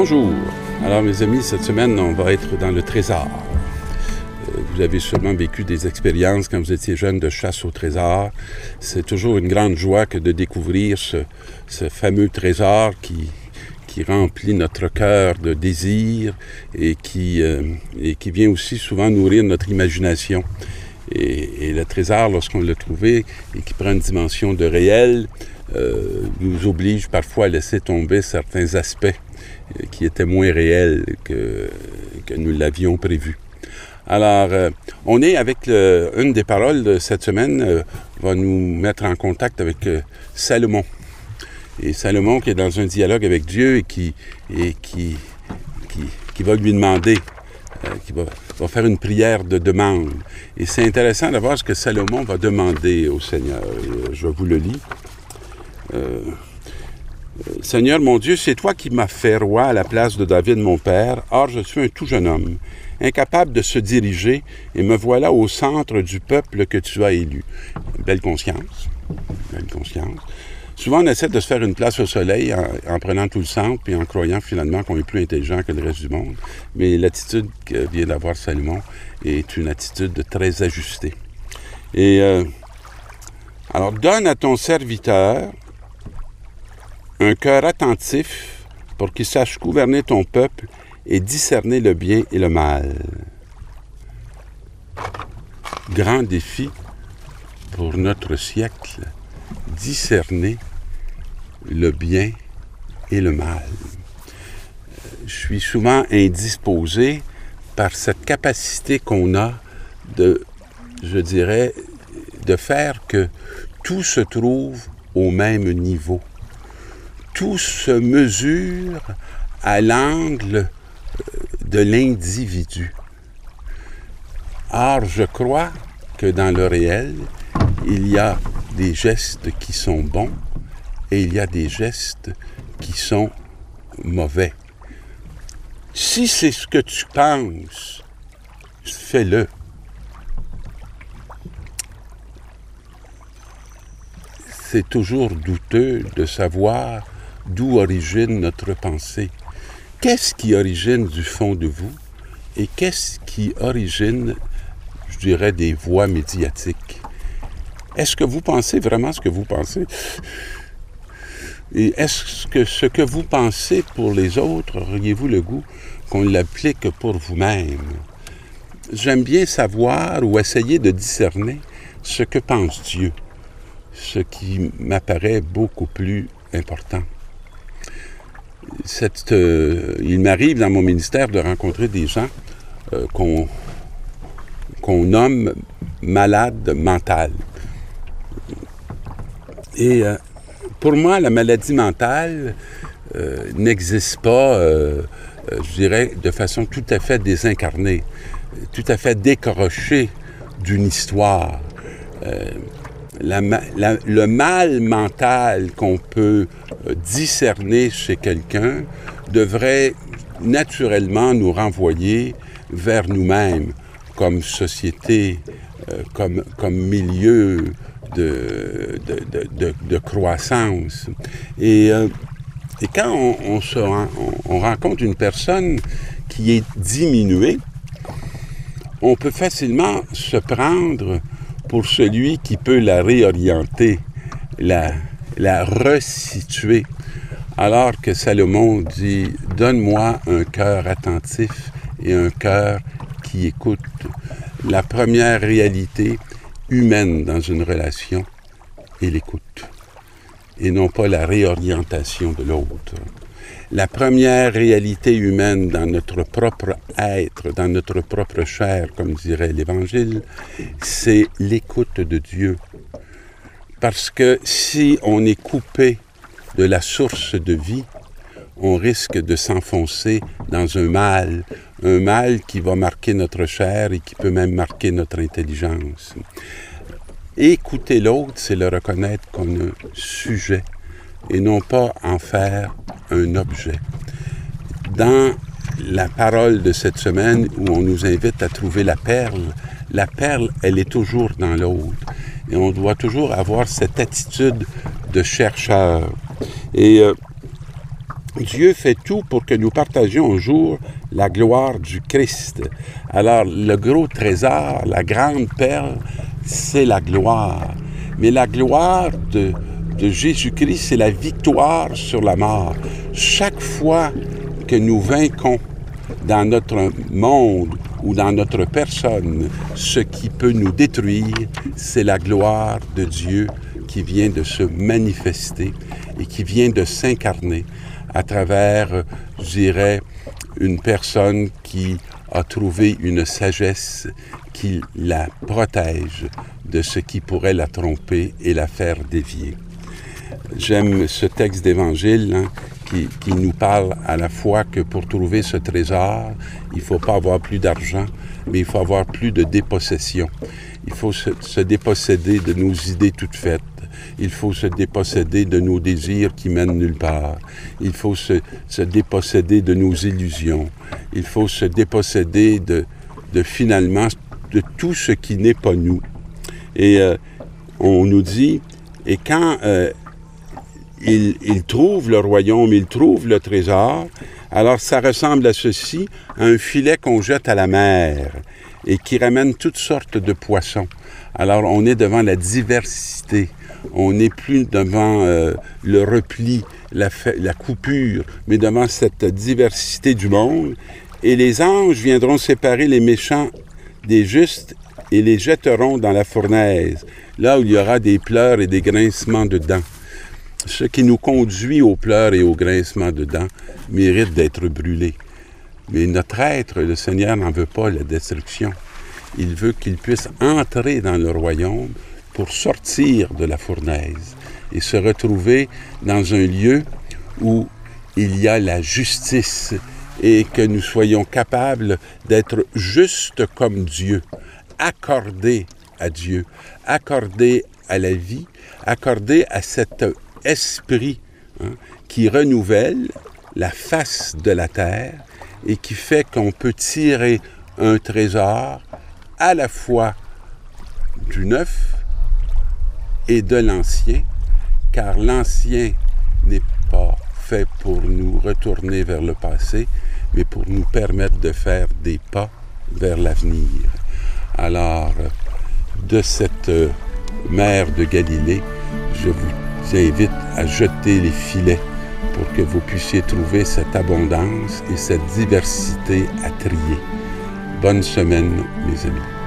Bonjour. Alors mes amis, cette semaine, on va être dans le trésor. Euh, Vous avez sûrement vécu des expériences quand vous étiez jeune de chasse au trésor. C'est toujours une grande joie que de découvrir ce, fameux trésor qui, remplit notre cœur de désir et qui, euh, et qui vient aussi souvent nourrir notre imagination. Et, et le trésor, lorsqu'on l'a trouvé et qui prend une dimension de réel, euh, nous oblige parfois à laisser tomber certains aspects euh, qui étaient moins réels que, que nous l'avions prévu. Alors, euh, on est avec le- une des paroles de cette semaine, va nous mettre en contact avec Salomon. Et Salomon qui est dans un dialogue avec Dieu et qui, et qui, qui va lui demander, euh, qui va, faire une prière de demande. Et c'est intéressant de voir ce que Salomon va demander au Seigneur. Et, euh, je vous le lis. Euh, Seigneur mon Dieu, c'est toi qui m'as fait roi à la place de David mon père. Or, je suis un tout jeune homme, incapable de se diriger, et me voilà au centre du peuple que tu as élu. Belle conscience. Belle conscience. Souvent, on essaie de se faire une place au soleil en, en prenant tout le centre et en croyant finalement qu'on est plus intelligent que le reste du monde. Mais l'attitude que vient d'avoir Salomon est une attitude très ajustée. Et euh, alors, donne à ton serviteur un cœur attentif pour qu'il sache gouverner ton peuple et discerner le bien et le mal. Grand défi pour notre siècle, discerner le bien et le mal. Je suis souvent indisposé par cette capacité qu'on a de, je dirais, de faire que tout se trouve au même niveau tout se mesure à l'angle euh, de l'individu. Or, je crois que dans le réel, il y a des gestes qui sont bons et il y a des gestes qui sont mauvais. Si c'est ce que tu penses, fais-le. C'est toujours douteux de savoir d'où origine notre pensée. Qu'est-ce qui origine du fond de vous et qu'est-ce qui origine, je dirais, des voix médiatiques? Est-ce que vous pensez vraiment ce que vous pensez? Et est-ce que ce que vous pensez pour les autres, auriez-vous le goût qu'on l'applique pour vous-même? J'aime bien savoir ou essayer de discerner ce que pense Dieu, ce qui m'apparaît beaucoup plus important euh, il m'arrive dans mon ministère de rencontrer des gens euh, qu'on qu'on nomme malades mentales. Et euh, pour moi, la maladie mentale euh, n'existe pas, euh, euh, je dirais, de façon tout à fait désincarnée, tout à fait décrochée d'une histoire. Le mal mental qu'on peut discerner chez quelqu'un devrait naturellement nous renvoyer vers nous-mêmes comme société, comme milieu de, de, de- croissance. Et, euh, et quand on, se on rencontre une personne qui est diminuée, on peut facilement se prendre pour celui qui peut la réorienter, la, la resituer. Alors que Salomon dit, donne-moi un cœur attentif et un cœur qui écoute. La première réalité humaine dans une relation est l'écoute et non pas la réorientation de l'autre. La première réalité humaine dans notre propre être, dans notre propre chair, comme dirait l'Évangile, c'est l'écoute de Dieu. Parce que si on est coupé de la source de vie, on risque de s'enfoncer dans un mal, un mal qui va marquer notre chair et qui peut même marquer notre intelligence. Écouter l'autre, c'est le reconnaître comme un sujet et non pas en faire un objet. Dans la parole de cette semaine où on nous invite à trouver la perle, la perle, elle est toujours dans l'autre. Et on doit toujours avoir cette attitude de chercheur. Et euh, Dieu fait tout pour que nous partagions un jour la gloire du Christ. Alors, le gros trésor, la grande perle, c'est la gloire. Mais la gloire de, de Jésus-Christ, c'est la victoire sur la mort. Chaque fois que nous vainquons dans notre monde ou dans notre personne ce qui peut nous détruire, c'est la gloire de Dieu qui vient de se manifester et qui vient de s'incarner à travers, je dirais, une personne qui a trouvé une sagesse qui la protège de ce qui pourrait la tromper et la faire dévier. J'aime ce texte d'évangile hein, qui, nous parle à la fois que pour trouver ce trésor, il ne faut pas avoir plus d'argent, mais il faut avoir plus de dépossession. Il faut se déposséder de nos idées toutes faites il faut se déposséder de nos désirs qui mènent nulle part. Il faut se, déposséder de nos illusions. Il faut se déposséder de, de finalement de tout ce qui n'est pas nous. Et euh, on nous dit, et quand euh, il, il trouve le royaume, il trouve le trésor, alors ça ressemble à ceci, à un filet qu'on jette à la mer et qui ramène toutes sortes de poissons. Alors on est devant la diversité on n'est plus devant euh, le repli, la, la, coupure, mais devant cette diversité du monde. Et les anges viendront séparer les méchants des justes et les jetteront dans la fournaise, là où il y aura des pleurs et des grincements de dents. Ce qui nous conduit aux pleurs et aux grincements de dents mérite d'être brûlé. Mais notre être, le Seigneur n'en veut pas la destruction. Il veut qu'il puisse entrer dans le royaume pour sortir de la fournaise et se retrouver dans un lieu où il y a la justice et que nous soyons capables d'être justes comme Dieu, accordés à Dieu, accordés à la vie, accordés à cet esprit hein, qui renouvelle la face de la terre et qui fait qu'on peut tirer un trésor à la fois du neuf et de l'ancien, car l'ancien n'est pas fait pour nous retourner vers le passé, mais pour nous permettre de faire des pas vers l'avenir. Alors, de cette mer de Galilée, je vous invite à jeter les filets pour que vous puissiez trouver cette abondance et cette diversité à trier. Bonne semaine, mes amis.